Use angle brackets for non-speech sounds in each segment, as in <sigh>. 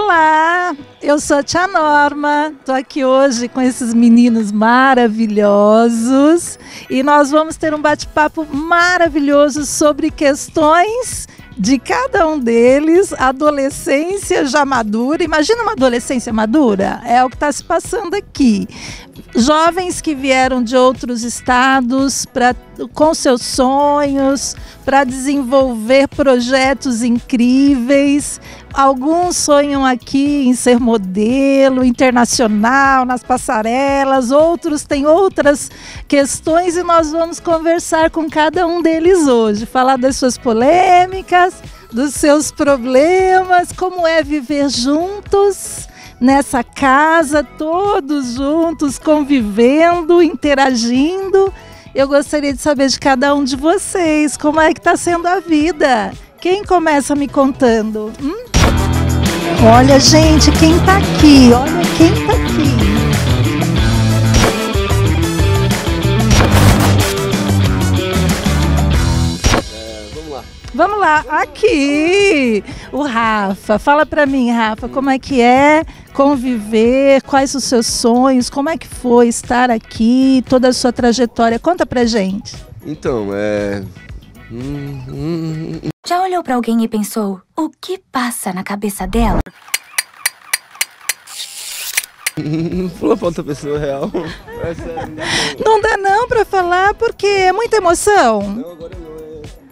Olá, eu sou a Tia Norma, estou aqui hoje com esses meninos maravilhosos e nós vamos ter um bate-papo maravilhoso sobre questões de cada um deles, adolescência já madura. Imagina uma adolescência madura? É o que está se passando aqui. Jovens que vieram de outros estados pra, com seus sonhos, para desenvolver projetos incríveis. Alguns sonham aqui em ser modelo internacional, nas passarelas, outros têm outras questões e nós vamos conversar com cada um deles hoje, falar das suas polêmicas, dos seus problemas, como é viver juntos nessa casa, todos juntos, convivendo, interagindo. Eu gostaria de saber de cada um de vocês como é que está sendo a vida. Quem começa me contando? Hum? Olha, gente, quem tá aqui? Olha quem tá aqui. Vamos lá. Aqui o Rafa. Fala pra mim, Rafa, como é que é conviver? Quais os seus sonhos? Como é que foi estar aqui? Toda a sua trajetória? Conta pra gente. Então, é. Hum, hum, hum, Já olhou pra alguém e pensou: o que passa na cabeça dela? hum, Pula pra outra pessoa real. É sério, não. Não dá não pra falar porque é muita emoção. Não, agora não.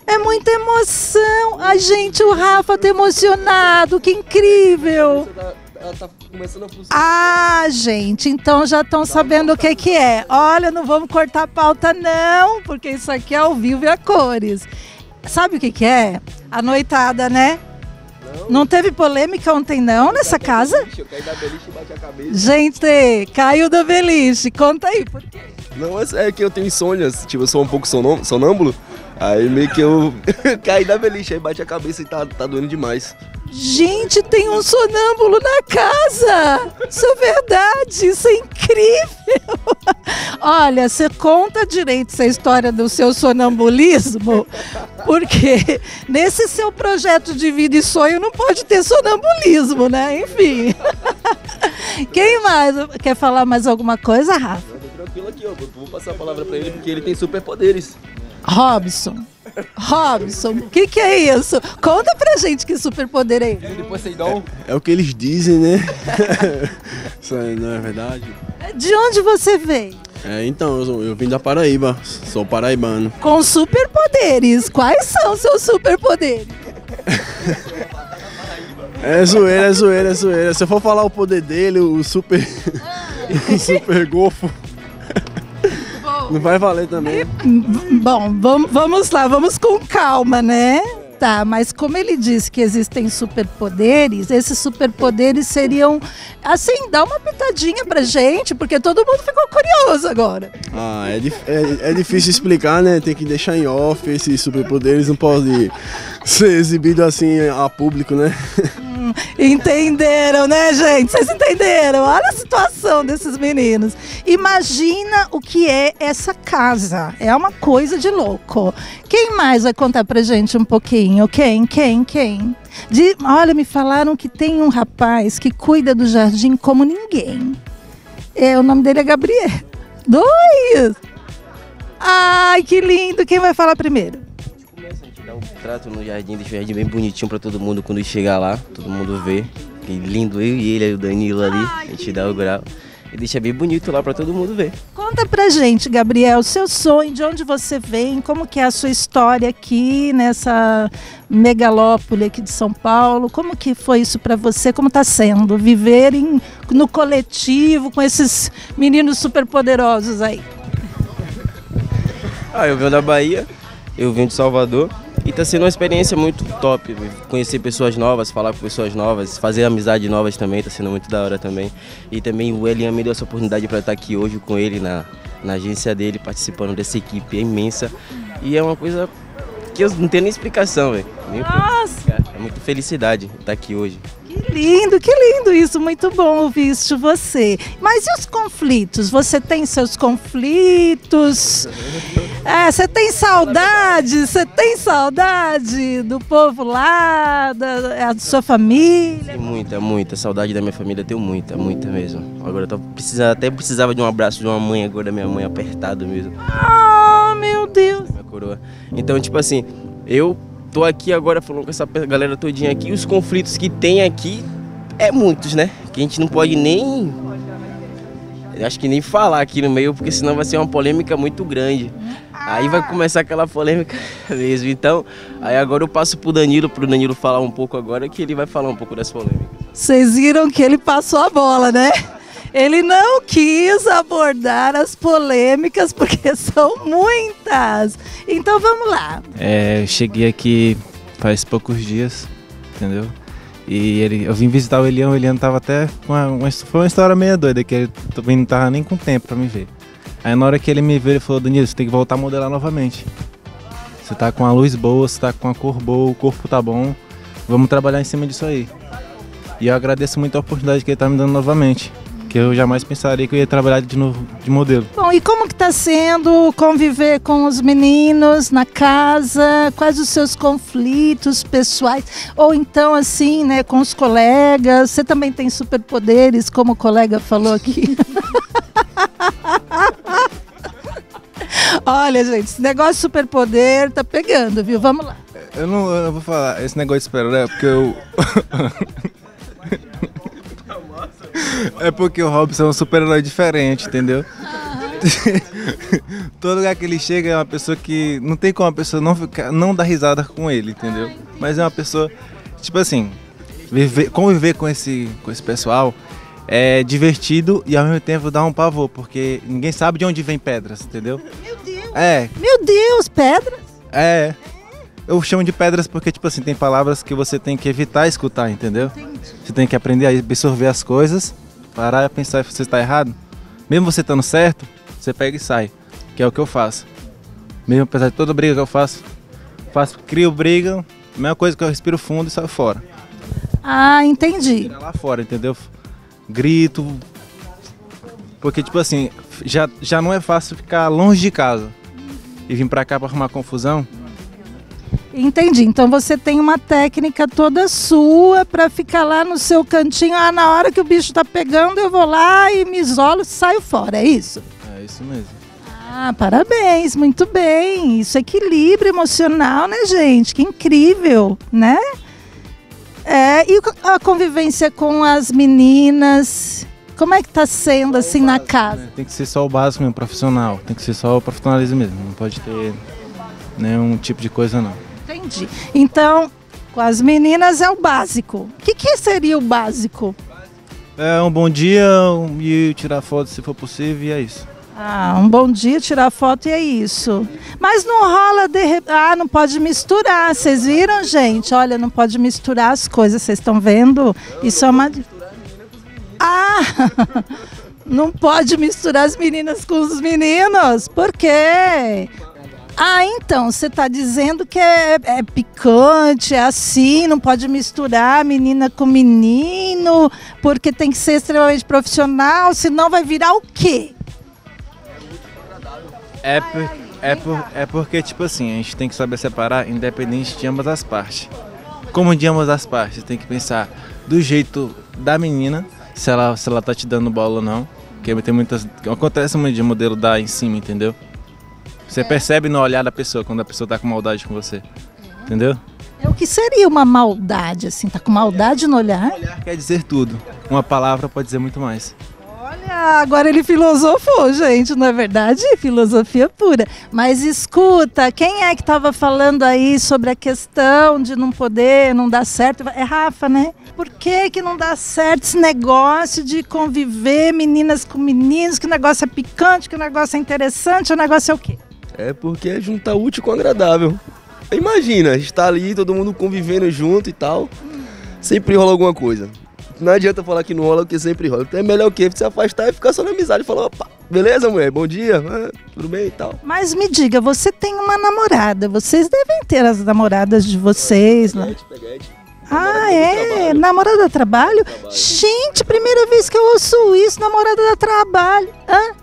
É... Muita emoção. Ai, gente, o Rafa tá emocionado. Que incrível. Ela tá, começando a funcionar. Ah, gente, então já estão sabendo o que que é. Olha, não vamos cortar a pauta não, porque isso aqui é ao vivo e a cores. Sabe o que que é? A noitada, né? Não. Não teve polêmica ontem não nessa casa? Beliche, Eu caí da beliche e bati a cabeça. Gente, caiu do beliche. Conta aí, por quê? Não, é que eu tenho insônias. Tipo, eu sou um pouco sonâmbulo. Aí meio que eu <laughs> caí da beliche, aí bate a cabeça e tá, tá doendo demais. Gente, tem um sonâmbulo na casa! Isso é verdade, isso é incrível! <laughs> Olha, você conta direito essa história do seu sonambulismo, porque nesse seu projeto de vida e sonho não pode ter sonambulismo, né? Enfim. <laughs> Quem mais? Quer falar mais alguma coisa, Rafa? Tranquilo aqui, ó. Vou vou passar a palavra pra ele porque ele tem superpoderes. Robson. Robson, o que, que é isso? Conta pra gente que superpoder é esse. Depois você dá um. É o que eles dizem, né? <laughs> Isso não é verdade. De onde você veio? É, então, eu, sou- eu vim da Paraíba, sou paraibano. Com superpoderes. Quais são seus superpoderes? <laughs> É zoeira, é zoeira, é zoeira. Se eu for falar o poder dele, o super. <laughs> o super golfo. Não vai valer também. Bom, vamos, lá, vamos com calma, né? Tá, mas como ele disse que existem superpoderes, esses superpoderes seriam. Assim, dá uma pitadinha pra gente, porque todo mundo ficou curioso agora. Ah, é, é, é difícil explicar, né? Tem que deixar em off. Esses superpoderes não podem ser exibidos assim a público, né? <laughs> Entenderam, né, gente? Vocês entenderam? Olha a situação desses meninos. Imagina o que é essa casa. É uma coisa de louco. Quem mais vai contar pra gente um pouquinho? Quem? Quem? Quem? De- olha, me falaram que tem um rapaz que cuida do jardim como ninguém. É, o nome dele é Gabriel. Dois! Ai, que lindo! Quem vai falar primeiro? Gente dar um trato no jardim, deixa o jardim bem bonitinho pra todo mundo quando chegar lá, todo mundo ver. Que lindo eu e ele, o Danilo ali, a gente dá o grau. E deixa bem bonito lá pra todo mundo ver. Conta pra gente, Gabriel, seu sonho, de onde você vem, como que é a sua história aqui nessa megalópole aqui de São Paulo, como que foi isso pra você, como tá sendo viver em- no coletivo com esses meninos superpoderosos aí? Ah, eu venho da Bahia, eu venho de Salvador e tá sendo uma experiência muito top. Conhecer pessoas novas, falar com pessoas novas, fazer amizade novas também, tá sendo muito da hora também. E também o Elian me deu essa oportunidade para estar aqui hoje com ele na, na agência dele, participando dessa equipe imensa. E é uma coisa que eu não tenho nem explicação, velho. Nossa. É muita felicidade estar aqui hoje. que lindo, que lindo isso, muito bom ouvir isso de você. Mas e os conflitos? Você tem seus conflitos? <laughs> É, você tem saudade? Você tem saudade do povo lá, da, da sua família? Tem muita, muita. Saudade da minha família, tenho muita, muita mesmo. Agora eu tô precisando, até precisava de um abraço de uma mãe agora, da minha mãe apertado mesmo. Ah, meu Deus. Minha coroa. Então, tipo assim, eu tô aqui agora falando com essa galera todinha aqui, os conflitos que tem aqui é muitos, né? Que a gente não pode nem. Acho que nem falar aqui no meio, porque senão vai ser uma polêmica muito grande. Aí vai começar aquela polêmica <laughs> mesmo. Então, aí agora eu passo pro Danilo, pro Danilo falar um pouco agora, que ele vai falar um pouco das polêmicas. Vocês viram que ele passou a bola, né? Ele não quis abordar as polêmicas, porque <laughs> são muitas. Então vamos lá. É, eu cheguei aqui faz poucos dias, entendeu? E ele, eu vim visitar o Elião, o Elião tava até com uma, uma, foi uma história meio doida, que ele também não tava nem com tempo pra me ver. Aí na hora que ele me viu, ele falou, Danilo, você tem que voltar a modelar novamente. Você tá com a luz boa, você tá com a cor boa, o corpo tá bom, vamos trabalhar em cima disso aí. E eu agradeço muito a oportunidade que ele tá me dando novamente que eu jamais pensaria que eu ia trabalhar de novo de modelo. Bom, e como que está sendo conviver com os meninos na casa? Quais os seus conflitos pessoais? Ou então, assim, né, com os colegas? Você também tem superpoderes, como o colega falou aqui. <laughs> Olha, gente, esse negócio de superpoder tá pegando, viu? Vamos lá. Eu não, eu não vou falar esse negócio de super porque eu. É porque o Robson é um super-herói diferente, entendeu? Todo lugar que ele chega é uma pessoa que não tem como a pessoa não ficar, não dar risada com ele, entendeu? Mas é uma pessoa, tipo assim, viver, conviver com esse, com esse pessoal é divertido e ao mesmo tempo dá um pavor, porque ninguém sabe de onde vem pedras, entendeu? Meu Deus! É. Meu Deus, pedras? É. Eu chamo de pedras porque, tipo assim, tem palavras que você tem que evitar escutar, entendeu? Você tem que aprender a absorver as coisas parar e pensar se você está errado, mesmo você estando certo, você pega e sai, que é o que eu faço. Mesmo apesar de toda briga que eu faço, faço, crio briga, mesma coisa que eu respiro fundo e saio fora. Ah, entendi. lá fora, entendeu? Grito. Porque, tipo assim, já, já não é fácil ficar longe de casa e vir pra cá pra arrumar confusão. Entendi. Então você tem uma técnica toda sua para ficar lá no seu cantinho. Ah, na hora que o bicho tá pegando, eu vou lá e me isolo e saio fora. É isso? É isso mesmo. Ah, parabéns, muito bem. Isso é equilíbrio emocional, né, gente? Que incrível, né? É, e a convivência com as meninas? Como é que tá sendo assim na casa? Né? Tem que ser só o básico mesmo, profissional. Tem que ser só o profissionalismo mesmo. Não pode ter nenhum tipo de coisa não. Entendi. Então, com as meninas é o básico. O que, que seria o básico? É um bom dia e tirar foto se for possível e é isso. Ah, um bom dia, tirar foto e é isso. Mas não rola de. Ah, não pode misturar. Vocês viram, gente? Olha, não pode misturar as coisas. Vocês estão vendo? Isso é uma. Ah! <laughs> Não pode misturar as meninas com os meninos. Por quê? Ah, então, você está dizendo que é, é, picante, é assim, não pode misturar menina com menino, porque tem que ser extremamente profissional, senão vai virar o quê? É, por, é, por, é porque, tipo assim, a gente tem que saber separar independente de ambas as partes. Como de ambas as partes, tem que pensar do jeito da menina, se ela, se ela tá te dando bola ou não. Porque tem muitas. Acontece muito de modelo dar em cima, entendeu? Você é. percebe no olhar da pessoa quando a pessoa tá com maldade com você. Entendeu? É o que seria uma maldade, assim? Tá com maldade no olhar? O olhar quer dizer tudo. Uma palavra pode dizer muito mais. Agora ele filosofou, gente, não é verdade? Filosofia pura. Mas escuta, quem é que estava falando aí sobre a questão de não poder, não dar certo? É Rafa, né? Por que, que não dá certo esse negócio de conviver meninas com meninos? Que o negócio é picante, que o negócio é interessante, o negócio é o quê? É porque é juntar útil com agradável. Imagina, gente tá ali, todo mundo convivendo junto e tal. Sempre rola alguma coisa. Não adianta falar que não rola, porque sempre rola. Então é melhor o quê? Se afastar e ficar só na amizade. Falar, opa, beleza, mulher? Bom dia, ah, tudo bem e tal. Mas me diga, você tem uma namorada. Vocês devem ter as namoradas de vocês, né? Peguete, Ah, é? Namorada da trabalho? trabalho? Gente, primeira vez que eu ouço isso, namorada da trabalho. Hã?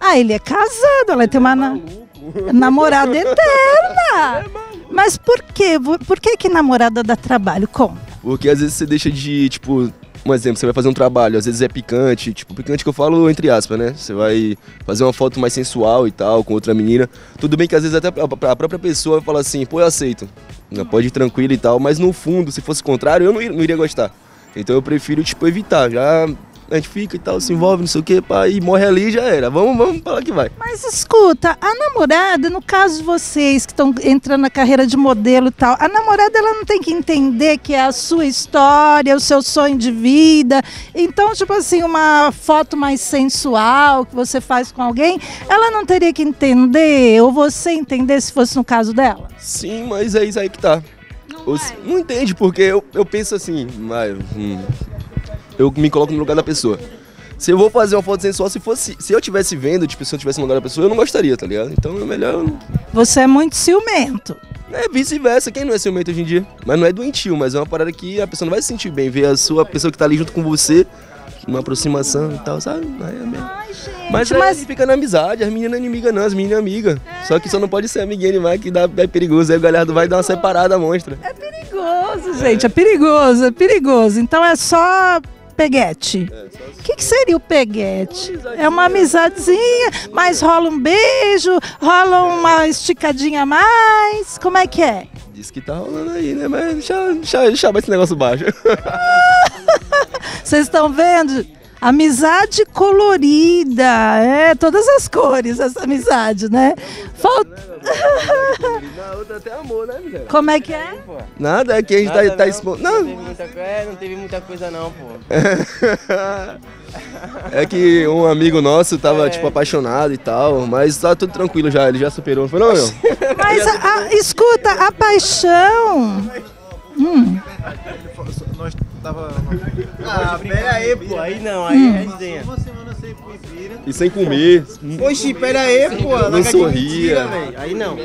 Ah, ele é casado, ela tem uma. Na... <laughs> Namorada eterna! <laughs> Mas por quê? Por que que namorada dá trabalho? Como? Porque às vezes você deixa de, tipo, um exemplo, você vai fazer um trabalho, às vezes é picante, tipo, picante que eu falo entre aspas, né? Você vai fazer uma foto mais sensual e tal, com outra menina. Tudo bem que às vezes até a própria pessoa vai falar assim, pô, eu aceito. Não, Pode ir tranquilo e tal, mas no fundo, se fosse contrário, eu não iria gostar. Então eu prefiro, tipo, evitar. Já a gente fica e tal, se envolve, não sei o que, pá, e morre ali e já era. Vamos, vamos pra lá que vai. Mas escuta, a namorada, no caso de vocês que estão entrando na carreira de modelo e tal, a namorada ela não tem que entender que é a sua história, o seu sonho de vida. Então, tipo assim, uma foto mais sensual que você faz com alguém, ela não teria que entender, ou você entender se fosse no caso dela? Sim, mas é isso aí que tá. Se- não entende, porque eu, eu penso assim, mas, hum, eu me coloco no lugar da pessoa. Se eu vou fazer uma foto sensual, se fosse. Se eu tivesse vendo, tipo, se eu tivesse no lugar da pessoa, eu não gostaria, tá ligado? Então é melhor. Você é muito ciumento. É vice-versa, quem não é ciumento hoje em dia? Mas não é doentio, mas é uma parada que a pessoa não vai se sentir bem, ver a sua pessoa que tá ali junto com você, numa aproximação e tal, sabe? Aí é mesmo. Mas, mas- mas fica na amizade, as meninas não é inimiga não, as meninas é amiga. Só que só não pode ser amiguinha demais, que dá, é perigoso. Aí o Galhardo vai dar uma separada monstra. É perigoso, gente, é perigoso, é perigoso. Então é só peguete. O que, que seria o peguete? É uma amizadezinha, mas rola um beijo, rola uma esticadinha a mais. Como é que é? Diz que tá rolando aí, né? Mas deixa, deixa, deixa esse negócio baixo. <laughs> Vocês estão vendo? Amizade colorida, é, todas as cores essa amizade, né? Falta... <laughs> Na outra até amor, né, mulher? Como é que é? Nada, é que a gente tá, tá expondo. Não Não, teve, muita, co- é, não teve muita coisa não, pô. <laughs> é que um amigo nosso tava, tipo, apaixonado e tal, mas tá tudo tranquilo já, ele já superou. Não, meu? <laughs> Mas a- a- escuta, a paixão. Nós tava. Ah, pera aí, pô. Aí não, aí é resenha. Uma semana sem vir, E sem comer. Oxi, pera aí, pô. larga de sorria. mentira, velho. Aí não.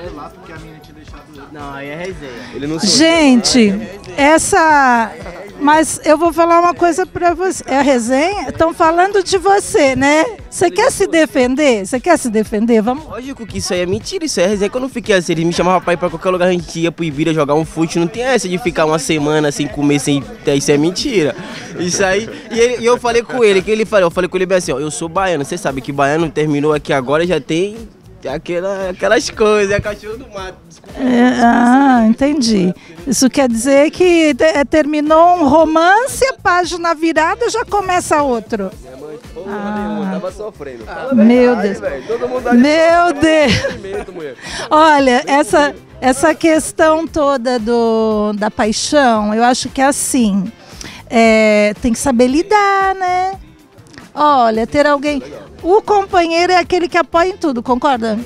Não, aí é resenha. Ele não sorria. Gente, essa. Mas eu vou falar uma coisa pra você. É a resenha? Estão falando de você, né? Você quer se defender? Você quer se defender? Vamos. Lógico que isso aí é mentira, isso é resenha. Quando eu fiquei assim, eles me chamavam pra ir pra qualquer lugar, a gente ia pro Ibira jogar um fute. Não tem essa de ficar uma semana sem comer, sem. Isso é mentira. Isso aí. E, ele- e eu falei com ele, que ele falou, eu falei com ele bem assim, ó, eu sou baiano, você sabe que baiano terminou aqui agora já tem aquela, aquelas coisas, é cachorro do mato. Desculpa. É, ah, entendi. Isso quer dizer que te- eh, terminou um romance, a página virada já começa outro. Porra nenhuma, tava sofrendo. Meu verdade, Deus. Meu Deus! Olha, essa, essa questão toda do, da paixão, eu acho que é assim. é, tem que saber lidar, né? Olha, ter alguém. O companheiro é aquele que apoia em tudo, concorda?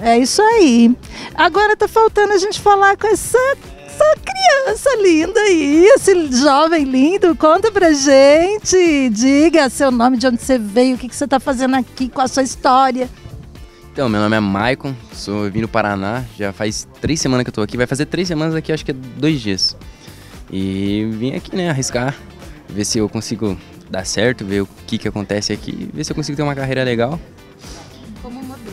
É isso aí. Agora tá faltando a gente falar com essa, essa criança linda aí, esse jovem lindo. Conta pra gente. Diga seu nome, de onde você veio, o que, que você tá fazendo aqui, qual a sua história. Então, meu nome é Maicon, sou vim do Paraná, já faz três semanas que eu tô aqui, vai fazer três semanas aqui, acho que é dois dias. E vim aqui, né, arriscar, ver se eu consigo dar certo, ver o que que acontece aqui, ver se eu consigo ter uma carreira legal.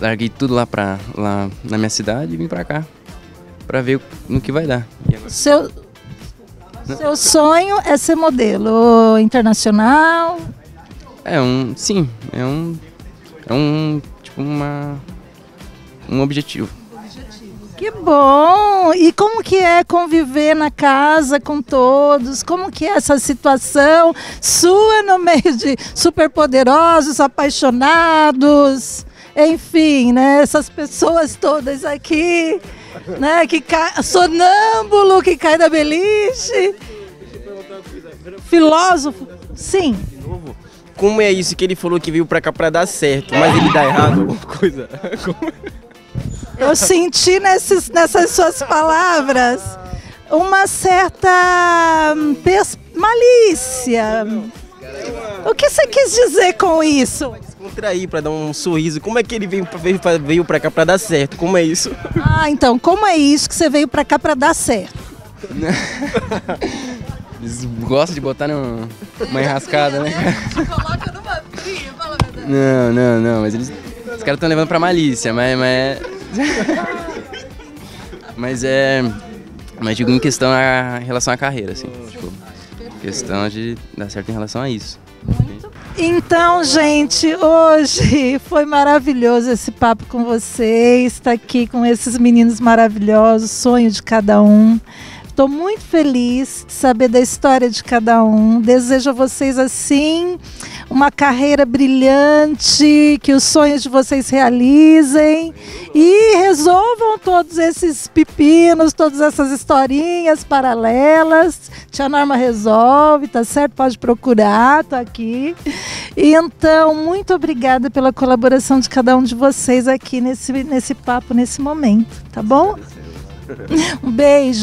Larguei tudo lá, pra, lá na minha cidade e vim pra cá, pra ver no que vai dar. E agora- Seu, seu sonho é ser modelo internacional. É um, sim, é um, é um, tipo uma, um objetivo. Que bom! E como que é conviver na casa com todos? Como que é essa situação sua no meio de superpoderosos, apaixonados? Enfim, né? Essas pessoas todas aqui, né? Que sonâmbulo que cai da beliche. Filósofo. Sim. Como é isso que ele falou que veio pra cá pra dar certo, mas ele dá errado alguma coisa? <laughs> Como- Eu senti nesses, nessas suas palavras uma certa hum, pers- malícia. O que você quis dizer com isso? Descontrair pra dar um sorriso. Como é que ele veio pra, veio pra- cá pra dar certo? Como é isso? Ah, então, como é isso que você veio pra cá pra dar certo? <laughs> Eles gostam de botar num- uma enrascada, né? Coloca numa fria, fala a verdade. Não, não, não, mas eles. Os caras estão levando pra malícia, mas, mas <laughs> Mas é. Mas digo em questão a em relação à carreira, assim. Tipo, questão de dar certo em relação a isso. Então, gente, hoje foi maravilhoso esse papo com vocês, estar aqui com esses meninos maravilhosos, sonho de cada um. Estou muito feliz de saber da história de cada um. Desejo a vocês assim uma carreira brilhante, que os sonhos de vocês realizem e resolvam todos esses pepinos, todas essas historinhas paralelas. Tia Norma resolve, tá certo? Pode procurar, tô aqui. Então, muito obrigada pela colaboração de cada um de vocês aqui nesse, nesse papo, nesse momento, tá bom? <laughs> Um beijo.